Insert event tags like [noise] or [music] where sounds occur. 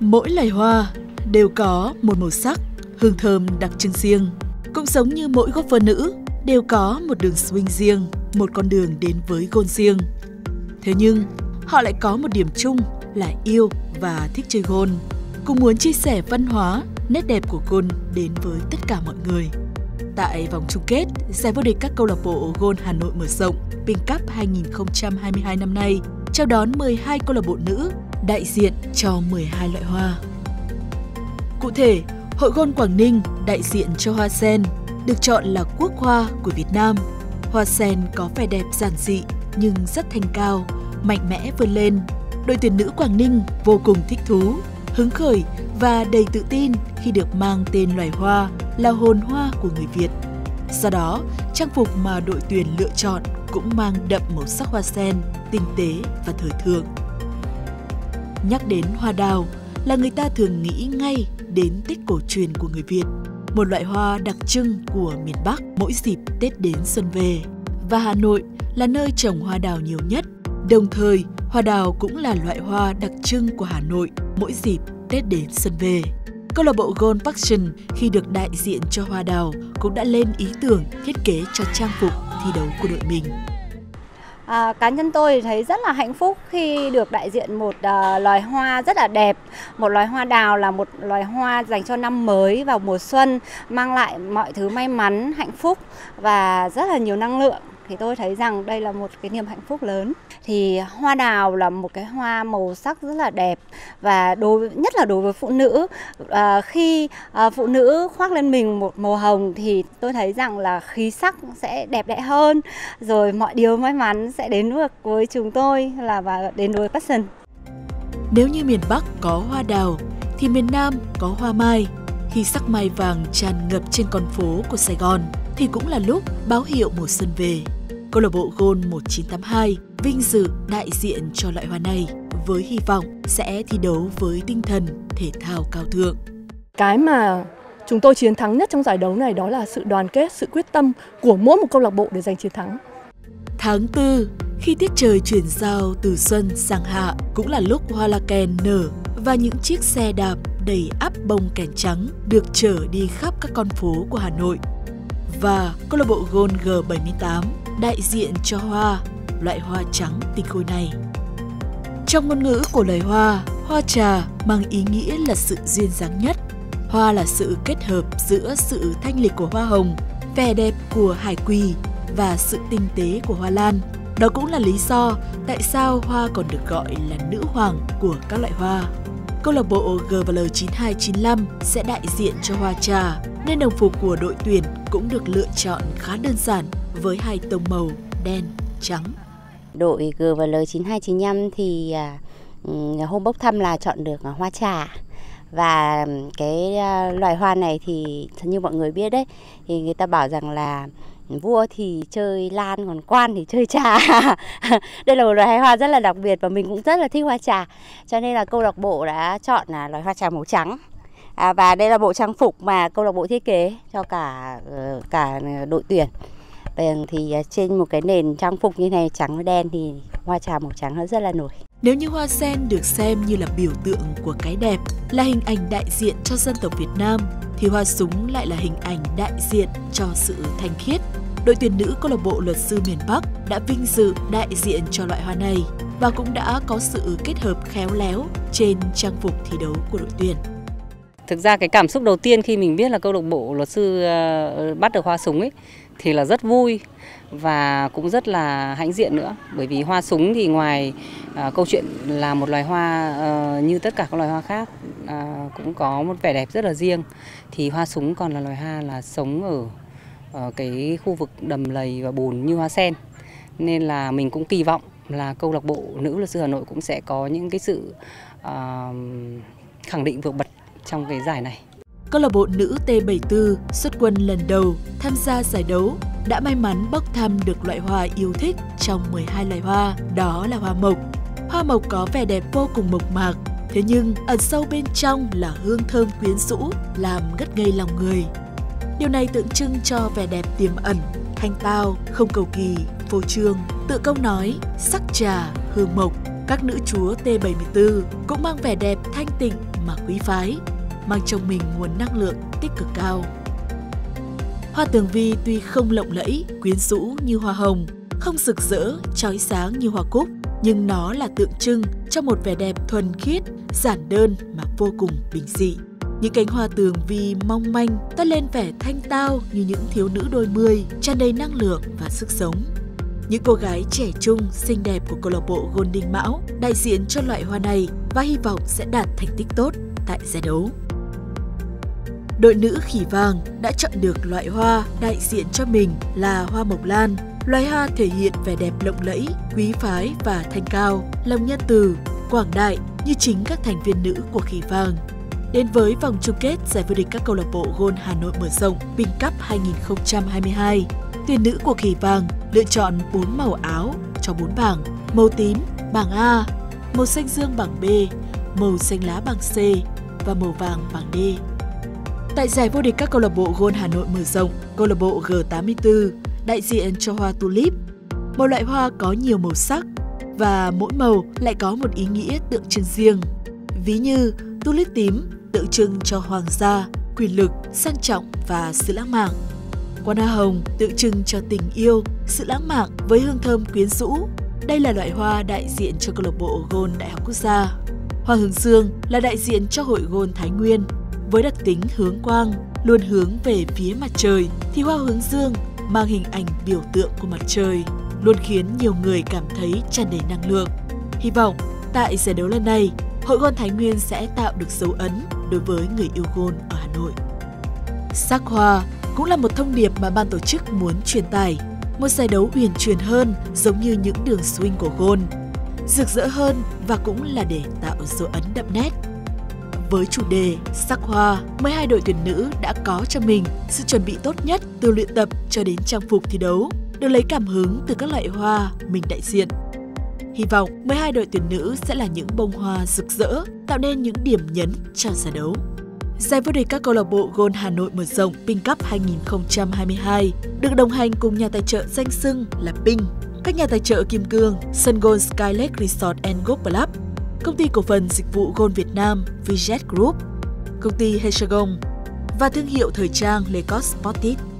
Mỗi loài hoa đều có một màu sắc, hương thơm đặc trưng riêng. Cũng giống như mỗi golfer nữ đều có một đường swing riêng, một con đường đến với gôn riêng. Thế nhưng, họ lại có một điểm chung là yêu và thích chơi gôn, cũng muốn chia sẻ văn hóa, nét đẹp của gôn đến với tất cả mọi người. Tại vòng chung kết, giải vô địch các câu lạc bộ gôn Hà Nội mở rộng Pink Cup 2022 năm nay chào đón 12 câu lạc bộ nữ đại diện cho 12 loại hoa. Cụ thể, Hội Gôn Quảng Ninh đại diện cho hoa sen, được chọn là quốc hoa của Việt Nam. Hoa sen có vẻ đẹp giản dị nhưng rất thanh cao, mạnh mẽ vươn lên. Đội tuyển nữ Quảng Ninh vô cùng thích thú, hứng khởi và đầy tự tin khi được mang tên loài hoa là hồn hoa của người Việt. Do đó, trang phục mà đội tuyển lựa chọn cũng mang đậm màu sắc hoa sen, tinh tế và thời thượng. Nhắc đến hoa đào là người ta thường nghĩ ngay đến Tết cổ truyền của người Việt, một loại hoa đặc trưng của miền Bắc mỗi dịp Tết đến xuân về. Và Hà Nội là nơi trồng hoa đào nhiều nhất. Đồng thời, hoa đào cũng là loại hoa đặc trưng của Hà Nội mỗi dịp Tết đến xuân về. Câu lạc bộ Gold Passion khi được đại diện cho hoa đào cũng đã lên ý tưởng thiết kế cho trang phục thi đấu của đội mình. À, cá nhân tôi thấy rất là hạnh phúc khi được đại diện một uh, loài hoa rất là đẹp. Một loài hoa đào là một loài hoa dành cho năm mới vào mùa xuân, mang lại mọi thứ may mắn, hạnh phúc và rất là nhiều năng lượng thì tôi thấy rằng đây là một cái niềm hạnh phúc lớn thì hoa đào là một cái hoa màu sắc rất là đẹp và đối nhất là đối với phụ nữ à, khi à, phụ nữ khoác lên mình một màu hồng thì tôi thấy rằng là khí sắc sẽ đẹp đẽ hơn rồi mọi điều may mắn sẽ đến được với chúng tôi là và đến với Passion. Nếu như miền Bắc có hoa đào thì miền Nam có hoa mai. Khi sắc mai vàng tràn ngập trên con phố của Sài Gòn thì cũng là lúc báo hiệu mùa xuân về. Câu lạc bộ Gôn 1982 vinh dự đại diện cho loại hoa này với hy vọng sẽ thi đấu với tinh thần thể thao cao thượng. Cái mà chúng tôi chiến thắng nhất trong giải đấu này đó là sự đoàn kết, sự quyết tâm của mỗi một câu lạc bộ để giành chiến thắng. Tháng 4, khi tiết trời chuyển giao từ xuân sang hạ cũng là lúc hoa la kèn nở và những chiếc xe đạp đầy ắp bông kèn trắng được chở đi khắp các con phố của Hà Nội. Và câu lạc bộ Gôn G78 đại diện cho hoa, loại hoa trắng tinh khôi này. Trong ngôn ngữ của loài hoa, hoa trà mang ý nghĩa là sự duyên dáng nhất. Hoa là sự kết hợp giữa sự thanh lịch của hoa hồng, vẻ đẹp của hải quỳ và sự tinh tế của hoa lan. Đó cũng là lý do tại sao hoa còn được gọi là nữ hoàng của các loại hoa. Câu lạc bộ GVL 9295 sẽ đại diện cho hoa trà, nên đồng phục của đội tuyển cũng được lựa chọn khá đơn giản với hai tông màu đen, trắng. Đội GVL 9295 thì à, ừ, hôm bốc thăm là chọn được à, hoa trà. Và cái à, loài hoa này thì như mọi người biết đấy thì người ta bảo rằng là vua thì chơi lan còn quan thì chơi trà. [laughs] Đây là một loài hoa rất là đặc biệt và mình cũng rất là thích hoa trà. Cho nên là câu lạc bộ đã chọn là loài hoa trà màu trắng. À, và đây là bộ trang phục mà câu lạc bộ thiết kế cho cả ờ, cả đội tuyển thì à, trên một cái nền trang phục như này trắng đen thì hoa trà màu trắng nó rất là nổi. Nếu như hoa sen được xem như là biểu tượng của cái đẹp, là hình ảnh đại diện cho dân tộc Việt Nam, thì hoa súng lại là hình ảnh đại diện cho sự thanh khiết. Đội tuyển nữ câu lạc bộ luật sư miền Bắc đã vinh dự đại diện cho loại hoa này và cũng đã có sự kết hợp khéo léo trên trang phục thi đấu của đội tuyển. Thực ra cái cảm xúc đầu tiên khi mình biết là câu lạc bộ luật sư ờ, bắt được hoa súng ấy thì là rất vui và cũng rất là hãnh diện nữa bởi vì hoa súng thì ngoài uh, câu chuyện là một loài hoa uh, như tất cả các loài hoa khác uh, cũng có một vẻ đẹp rất là riêng thì hoa súng còn là loài hoa là sống ở, ở cái khu vực đầm lầy và bùn như hoa sen nên là mình cũng kỳ vọng là câu lạc bộ nữ luật sư Hà Nội cũng sẽ có những cái sự uh, khẳng định vượt bật trong cái giải này. Câu lạc bộ nữ T74 xuất quân lần đầu tham gia giải đấu đã may mắn bốc thăm được loại hoa yêu thích trong 12 loài hoa, đó là hoa mộc. Hoa mộc có vẻ đẹp vô cùng mộc mạc, thế nhưng ẩn sâu bên trong là hương thơm quyến rũ, làm ngất ngây lòng người. Điều này tượng trưng cho vẻ đẹp tiềm ẩn, thanh tao, không cầu kỳ, phô trương, tự công nói, sắc trà, hương mộc. Các nữ chúa T74 cũng mang vẻ đẹp thanh tịnh mà quý phái, mang trong mình nguồn năng lượng tích cực cao. Hoa tường vi tuy không lộng lẫy, quyến rũ như hoa hồng, không rực rỡ, chói sáng như hoa cúc, nhưng nó là tượng trưng cho một vẻ đẹp thuần khiết, giản đơn mà vô cùng bình dị. Những cánh hoa tường vi mong manh toát lên vẻ thanh tao như những thiếu nữ đôi mươi, tràn đầy năng lượng và sức sống. Những cô gái trẻ trung, xinh đẹp của câu lạc bộ Golden Mão đại diện cho loại hoa này và hy vọng sẽ đạt thành tích tốt tại giải đấu. Đội nữ khỉ vàng đã chọn được loại hoa đại diện cho mình là hoa mộc lan. Loài hoa thể hiện vẻ đẹp lộng lẫy, quý phái và thanh cao, lòng nhân từ, quảng đại như chính các thành viên nữ của khỉ vàng. Đến với vòng chung kết giải vô địch các câu lạc bộ Gôn Hà Nội mở rộng Bình Cup 2022, tuyển nữ của khỉ vàng lựa chọn 4 màu áo cho 4 bảng, màu tím bảng A, màu xanh dương bảng B, màu xanh lá bảng C và màu vàng bảng D. Tại giải vô địch các câu lạc bộ Gôn Hà Nội mở rộng, câu lạc bộ G84 đại diện cho hoa tulip, một loại hoa có nhiều màu sắc và mỗi màu lại có một ý nghĩa tượng trưng riêng. Ví như tulip tím tượng trưng cho hoàng gia, quyền lực, sang trọng và sự lãng mạn. Quan hoa hồng tượng trưng cho tình yêu, sự lãng mạn với hương thơm quyến rũ. Đây là loại hoa đại diện cho câu lạc bộ Gôn Đại học Quốc gia. Hoa hướng dương là đại diện cho hội Gôn Thái Nguyên, với đặc tính hướng quang, luôn hướng về phía mặt trời, thì hoa hướng dương mang hình ảnh biểu tượng của mặt trời, luôn khiến nhiều người cảm thấy tràn đầy năng lượng. Hy vọng tại giải đấu lần này, Hội Gôn Thái Nguyên sẽ tạo được dấu ấn đối với người yêu gôn ở Hà Nội. Sắc hoa cũng là một thông điệp mà ban tổ chức muốn truyền tải. Một giải đấu uyển chuyển hơn giống như những đường swing của gôn. Rực rỡ hơn và cũng là để tạo dấu ấn đậm nét với chủ đề Sắc Hoa, 12 đội tuyển nữ đã có cho mình sự chuẩn bị tốt nhất từ luyện tập cho đến trang phục thi đấu, được lấy cảm hứng từ các loại hoa mình đại diện. Hy vọng 12 đội tuyển nữ sẽ là những bông hoa rực rỡ, tạo nên những điểm nhấn cho giải đấu. Giải vô địch các câu lạc bộ Gôn Hà Nội mở rộng Pink Cup 2022 được đồng hành cùng nhà tài trợ danh xưng là Pink, các nhà tài trợ Kim Cương, Sun Gold Sky Lake Resort and Golf Club, công ty cổ phần dịch vụ Gold Việt Nam VJet Group, công ty Hexagon và thương hiệu thời trang Lacoste Sportif.